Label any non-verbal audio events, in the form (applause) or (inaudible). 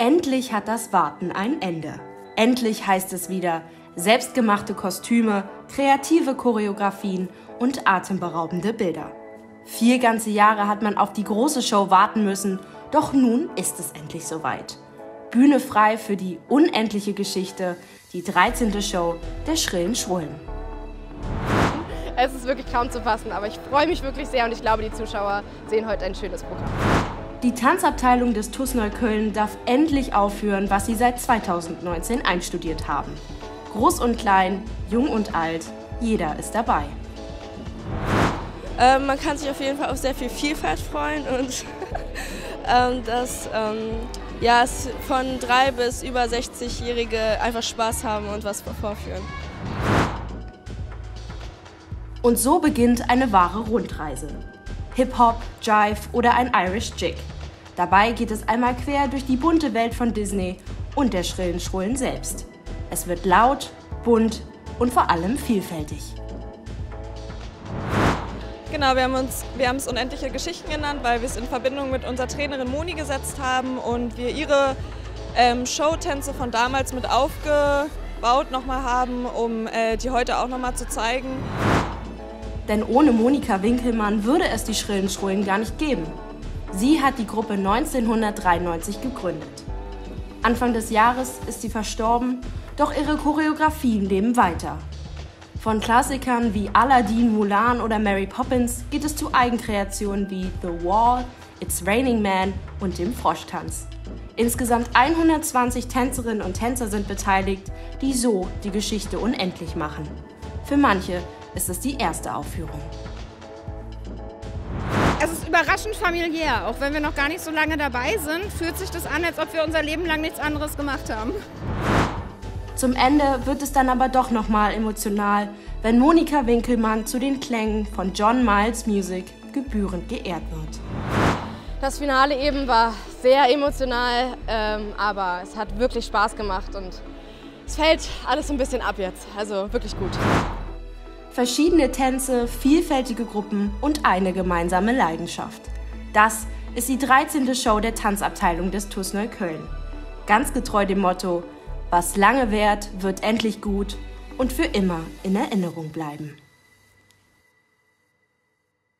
Endlich hat das Warten ein Ende. Endlich heißt es wieder, selbstgemachte Kostüme, kreative Choreografien und atemberaubende Bilder. Vier ganze Jahre hat man auf die große Show warten müssen, doch nun ist es endlich soweit. Bühne frei für die unendliche Geschichte, die 13. Show der Schrillen Schrullen. Es ist wirklich kaum zu fassen, aber ich freue mich wirklich sehr und ich glaube, die Zuschauer sehen heute ein schönes Programm. Die Tanzabteilung des TUS Neukölln darf endlich aufführen, was sie seit 2019 einstudiert haben. Groß und klein, jung und alt, jeder ist dabei. Ähm, man kann sich auf jeden Fall auf sehr viel Vielfalt freuen und (laughs) ähm, dass ähm, ja, es von drei bis über 60-Jährige einfach Spaß haben und was vorführen. Und so beginnt eine wahre Rundreise. Hip-Hop, Jive oder ein Irish Jig. Dabei geht es einmal quer durch die bunte Welt von Disney und der schrillen Schrullen selbst. Es wird laut, bunt und vor allem vielfältig. Genau, wir haben, uns, wir haben es Unendliche Geschichten genannt, weil wir es in Verbindung mit unserer Trainerin Moni gesetzt haben und wir ihre ähm, Showtänze von damals mit aufgebaut nochmal haben, um äh, die heute auch nochmal zu zeigen. Denn ohne Monika Winkelmann würde es die Schrillen Schrullen gar nicht geben. Sie hat die Gruppe 1993 gegründet. Anfang des Jahres ist sie verstorben, doch ihre Choreografien leben weiter. Von Klassikern wie Aladdin, Mulan oder Mary Poppins geht es zu Eigenkreationen wie The Wall, It's Raining Man und dem Froschtanz. Insgesamt 120 Tänzerinnen und Tänzer sind beteiligt, die so die Geschichte unendlich machen. Für manche ist es die erste Aufführung. Es ist überraschend familiär. Auch wenn wir noch gar nicht so lange dabei sind, fühlt sich das an, als ob wir unser Leben lang nichts anderes gemacht haben. Zum Ende wird es dann aber doch nochmal emotional, wenn Monika Winkelmann zu den Klängen von John Miles Music gebührend geehrt wird. Das Finale eben war sehr emotional, ähm, aber es hat wirklich Spaß gemacht und es fällt alles ein bisschen ab jetzt. Also wirklich gut. Verschiedene Tänze, vielfältige Gruppen und eine gemeinsame Leidenschaft. Das ist die 13. Show der Tanzabteilung des TUS Neukölln. Ganz getreu dem Motto, was lange währt, wird endlich gut und für immer in Erinnerung bleiben.